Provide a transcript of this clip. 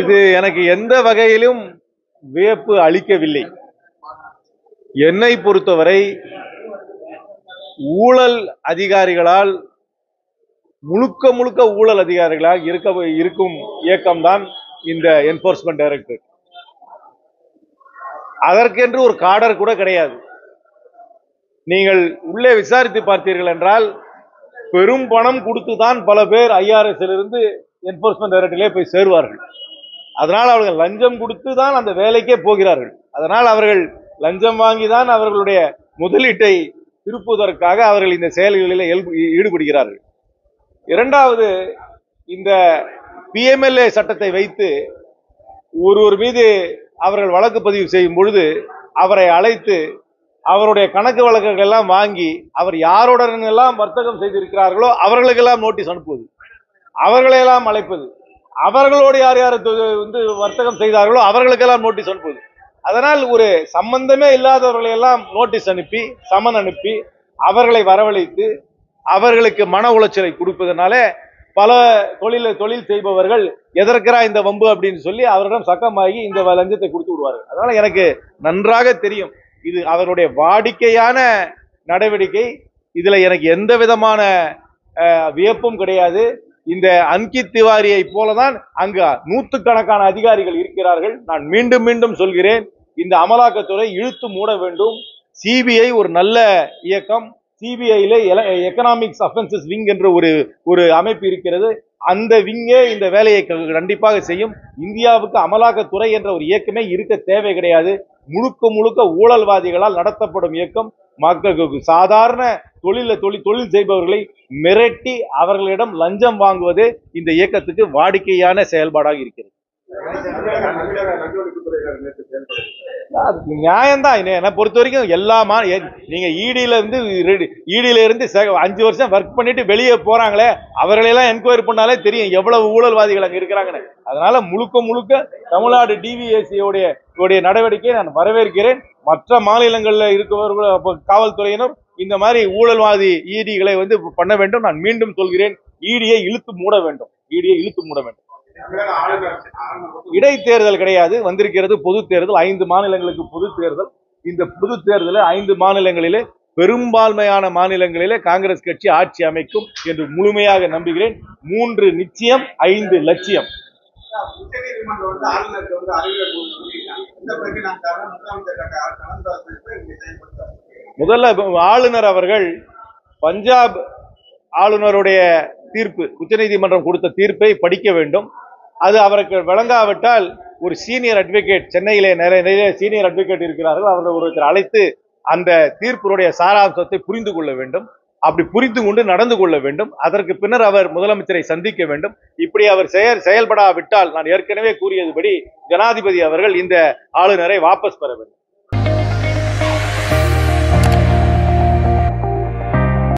இது எனக்கு எந்த வகையிலும் வியப்பு அளிக்கவில்லை. என்னை பொறுத்தவரை ஊழல் அதிகாரிகளால் முழுக்க முழுக்க ஊழல் அதிகாரிகளாக இருக்க இருக்கும் இயக்கம்தான் இந்த என்போர்ஸ்மெண்ட் டைரக்டர் அதற்கென்று ஒரு காடர் கூட கிடையாது. நீங்கள் உள்ளே விசாரித்து பார்த்தீர்கள் என்றால் பெரும் பணம் கொடுத்து தான் பல பேர் ஐஆர்எஸ்ல இருந்து என்போர்ஸ்மெண்ட் டைரக்டரிலே போய் சேருவார்கள். அதனால் அவர்கள் லஞ்சம் கொடுத்து தான் அந்த வேலைக்கே போகிறார்கள். அதனால் அவர்கள் லஞ்சம் வாங்கி தான் அவர்களுடைய முதலீட்டை திருப்புவதற்காக அவர்கள் இந்த செயல்களில் இயல்பு- ஈடுபடுகிறார்கள். இரண்டாவது இந்த பிஎம்எல்ஏ சட்டத்தை வைத்து ஒருவர் மீது அவர்கள் வழக்கு பதிவு செய்யும் பொழுது அவரை அழைத்து அவருடைய கணக்கு வழக்குகள் எல்லாம் வாங்கி அவர் யாருடன் எல்லாம் வர்த்தகம் செய்திருக்கிறார்களோ அவர்களுக்கெல்லாம் நோட்டீஸ் அனுப்புவது. அவர்களையெல்லாம் அழைப்பது. அவர்களோடு யார் யார் வந்து வர்த்தகம் செய்தார்களோ அவர்களுக்கெல்லாம் நோட்டீஸ் அனுப்புவது. அதனால் ஒரு சம்பந்தமே இல்லாதவர்களை எல்லாம் நோட்டீஸ் அனுப்பி சமன் அனுப்பி அவர்களை வரவழைத்து அவர்களுக்கு மன உளைச்சலை கொடுப்பதனால பல தொழில தொழில் செய்பவர்கள் எதற்கிறா இந்த வம்பு அப்படின்னு சொல்லி அவரிடம் சக்கமாகி இந்த லஞ்சத்தை கொடுத்து விடுவார்கள். அதனால எனக்கு நன்றாக தெரியும். இது அவருடைய வாடிக்கையான நடவடிக்கை. இதுல எனக்கு எந்த விதமான வியப்பும் கிடையாது. இந்த அன்கித் திவாரியை போலதான் அங்கு நூற்றுக்கணக்கான அதிகாரிகள் இருக்கிறார்கள். நான் மீண்டும் மீண்டும் சொல்கிறேன் இந்த அமலாக்கத்துறை இழுத்து மூட வேண்டும். சிபிஐ ஒரு நல்ல இயக்கம். சிபிஐல எக்கனாமிக்ஸ் அஃபென்சஸ் விங் என்ற ஒரு ஒரு அமைப்பு இருக்கிறது. அந்த விங்கே இந்த வேலையை கண்டிப்பாக செய்யும். இந்தியாவுக்கு அமலாக்கத்துறை என்ற ஒரு இயக்கமே இருக்க தேவை கிடையாது. முழுக்க முழுக்க ஊழல்வாதிகளால் நடத்தப்படும் இயக்கம் மக்களுக்கு சாதாரண தொழில தொழில் தொழில் செய்பவர்களை மிரட்டி அவர்களிடம் லஞ்சம் வாங்குவது இந்த இயக்கத்துக்கு வாடிக்கையான செயல்பாடாக இருக்கிறது. நியாயம்தான். என்ன- பொறுத்த வரைக்கும் எல்லாமா நீங்க இடியில இருந்து இடியில இருந்து அஞ்சு வருஷம் ஒர்க் பண்ணிட்டு வெளியே போறாங்களே அவர்களெல்லாம் என்கொயரி பண்ணாலே தெரியும் எவ்வளவு ஊழல்வாதிகள் அங்க இருக்கிறாங்கன்னு. அதனால முழுக்க முழுக்க தமிழ்நாடு டிவிஎஸ்சியோடைய இவருடைய நடவடிக்கையை நான் வரவேற்கிறேன். மற்ற மாநிலங்களில் இருக்கிறவர்கள் காவல்துறையினர் இந்த மாதிரி ஊழல்வாதி ஈடிகளை வந்து பண்ண வேண்டும். நான் மீண்டும் சொல்கிறேன் ஈடியை இழுத்து மூட வேண்டும். ஈடியை இழுத்து மூட வேண்டும். இடைத்தேர்தல் கிடையாது. வந்திருக்கிறது பொது தேர்தல். ஐந்து மாநிலங்களுக்கு பொது தேர்தல். இந்த பொது தேர்தலில் ஐந்து மாநிலங்களிலே பெரும்பான்மையான மாநிலங்களிலே காங்கிரஸ் கட்சி ஆட்சி அமைக்கும் என்று முழுமையாக நம்புகிறேன். மூன்று நிச்சயம் ஐந்து லட்சியம். முதல்ல ஆளுநர் அவர்கள் பஞ்சாப் ஆளுநருடைய தீர்ப்பு உச்சநீதிமன்றம் கொடுத்த தீர்ப்பை படிக்க வேண்டும். அது அவருக்கு வழங்காவிட்டால் ஒரு சீனியர் அட்வொகேட் சென்னையிலே நிறைய நிறைய சீனியர் அட்வொகேட் இருக்கிறார்கள். அவர்கள் ஒருத்தர் அழைத்து அந்த தீர்ப்பினுடைய சாராம்சத்தை புரிந்து கொள்ள வேண்டும். அப்படி புரிந்து கொண்டு நடந்து கொள்ள வேண்டும். அதற்கு பின்னர் அவர் முதலமைச்சரை சந்திக்க வேண்டும். இப்படி அவர் செயல் செயல்படாவிட்டால் நான் ஏற்கனவே கூறியதுபடி ஜனாதிபதி அவர்கள் இந்த ஆளுநரை வாபஸ் பெற வேண்டும்.